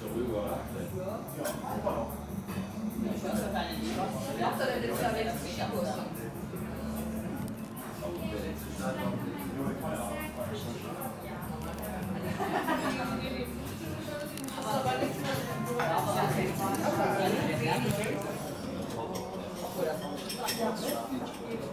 Darüber. Ja, einfach noch. Ich glaube, das ist eine Yes.